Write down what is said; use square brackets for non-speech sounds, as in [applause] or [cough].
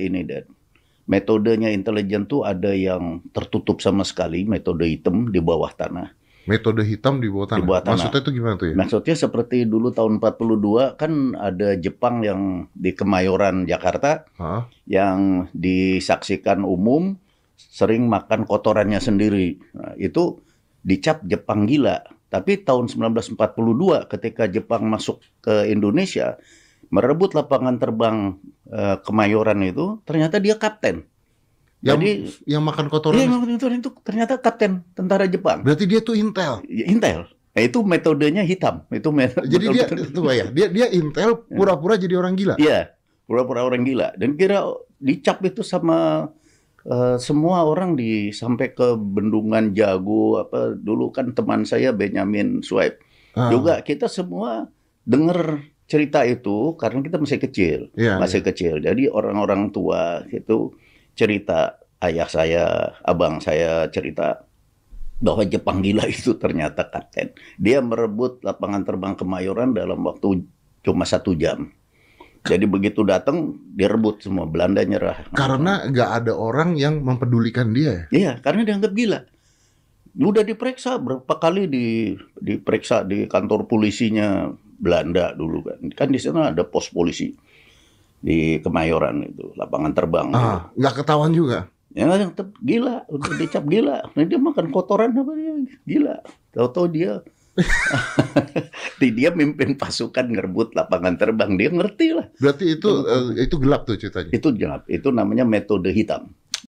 ini dan metodenya intelijen tuh ada yang tertutup sama sekali metode hitam di bawah tanah. Metode hitam di bawah tanah. Di bawah tanah. Maksudnya itu gimana tuh ya? Maksudnya seperti dulu tahun 42 kan ada Jepang yang di Kemayoran Jakarta Hah? yang disaksikan umum sering makan kotorannya sendiri. Nah, itu dicap Jepang gila. Tapi tahun 1942 ketika Jepang masuk ke Indonesia merebut lapangan terbang eh, Kemayoran itu, ternyata dia kapten. Yang, Jadi yang makan kotoran. Iya, memang itu, itu ternyata kapten tentara Jepang. Berarti dia tuh intel. Ya, Intel. Nah, itu metodenya hitam. Itu metode. [laughs] Jadi dia tuh [laughs] ya, dia dia intel pura-pura jadi orang gila. Iya, pura-pura orang gila. Dan kira dicap itu sama eh, semua orang di sampai ke Bendungan Jago apa dulu kan teman saya Benyamin Suaib. Ah, Juga kita semua dengar cerita itu karena kita masih kecil. Iya, masih kecil. Jadi orang-orang tua itu cerita ayah saya, abang saya cerita bahwa Jepang gila itu ternyata kapten. Dia merebut lapangan terbang Kemayoran dalam waktu cuma satu jam. Jadi begitu datang direbut semua Belanda nyerah. Karena nggak ada orang yang mempedulikan dia. Iya, karena dianggap gila. Udah diperiksa berapa kali di diperiksa di kantor polisinya Belanda dulu kan. Kan di sana ada pos polisi di Kemayoran itu, lapangan terbang. Ah, nggak ketahuan juga. Ya yang tetap gila, udah dicap gila. Nah, dia makan kotoran apa dia gila. Tahu-tahu dia [laughs] dia mimpin pasukan ngerebut lapangan terbang. Dia ngerti lah. Berarti itu eh, itu gelap tuh ceritanya. Itu gelap. Itu namanya metode hitam.